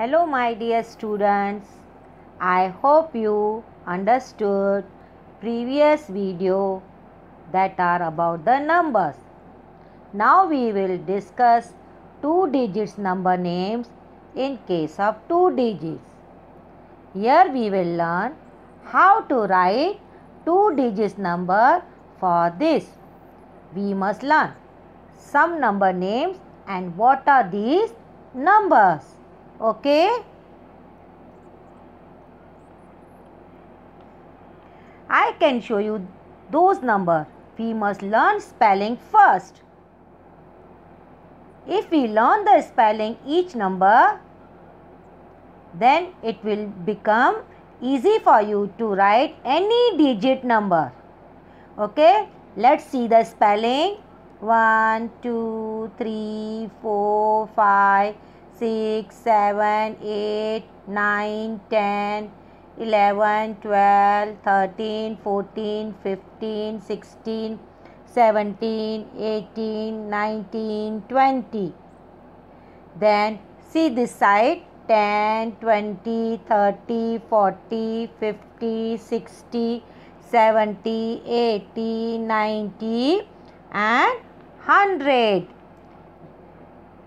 Hello, my dear students. I hope you understood previous video that are about the numbers. Now we will discuss two digits number names in case of two digits. Here we will learn how to write two digits number for this. We must learn some number names and what are these numbers. Okay? I can show you those number We must learn spelling first. If we learn the spelling each number, then it will become easy for you to write any digit number. Okay, let's see the spelling 1, 2, 3, 4, 5, 6, 7, 8, 9, 10, 11, 12, 13, 14, 15, 16, 17, 18, 19, 20. Then see this side 10, 20, 30, 40, 50, 60, 70, 80, 90 and 100.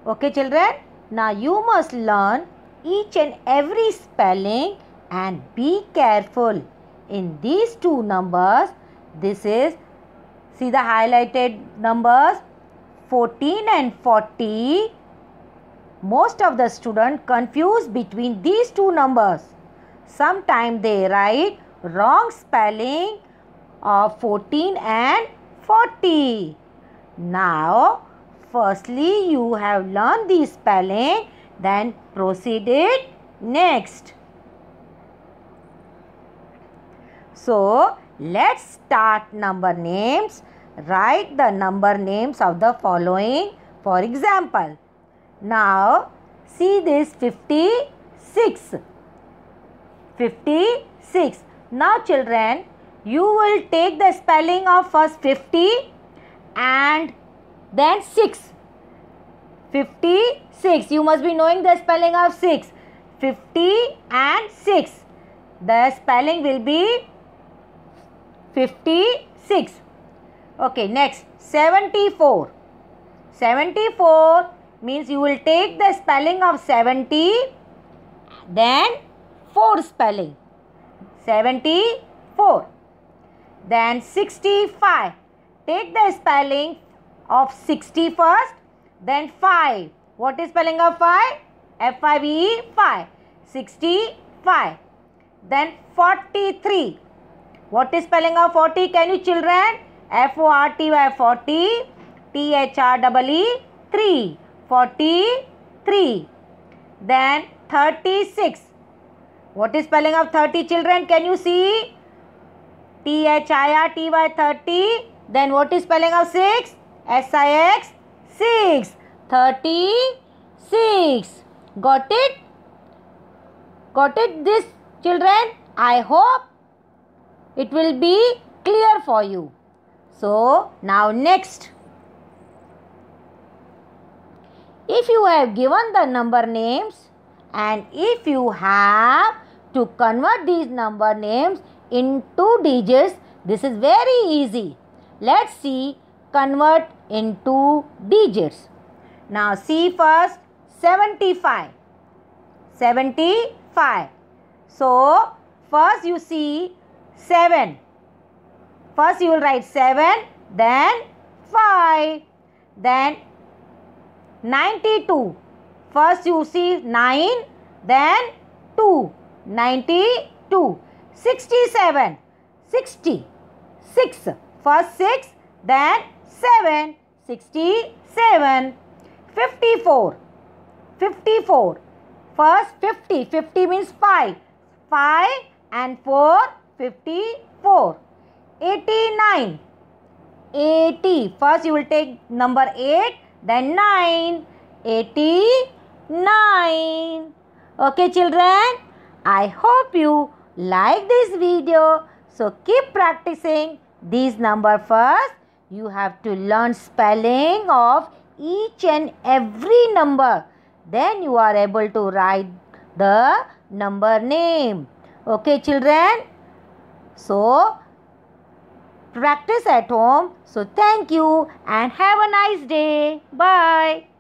Okay children? Now you must learn each and every spelling and be careful. In these two numbers, this is, see the highlighted numbers 14 and 40 most of the students confuse between these two numbers. Sometimes they write wrong spelling of 14 and 40. Now, firstly you have learned the spelling, then proceeded next. So, let's start number names. Write the number names of the following. For example, now see this 56. 56. Now children, you will take the spelling of first 50 and then 6. 56. You must be knowing the spelling of 6. 50 and 6. The spelling will be 56. Okay, next 74. 74 means you will take the spelling of 70 then 4 spelling 74 then 65 take the spelling of 60 first then 5 what is spelling of 5 f 5 e 5 65 then 43 what is spelling of 40 can you children? F o r t y 40 t h r e e 3 43 then 36 what is spelling of 30 children? Can you see? T h i r t y 30 then what is spelling of 6 s i x 6 36 got it? Got it this children? I hope it will be clear for you. So now next. If you have given the number names and if you have to convert these number names into digits this is very easy. Let's see convert into digits now see first 75 75 so first you see 7 first you will write 7 then 5 then 92. First you see 9, then 2. 92. 67. 60. 6. First 6, then 7. 67. 54. 54. First 50. 50 means 5. 5 and 4. 54. 89. 80. First you will take number 8 then 9 89 okay children i hope you like this video so keep practicing these number first you have to learn spelling of each and every number then you are able to write the number name. Okay, children. So, practice at home. So, thank you and have a nice day. Bye.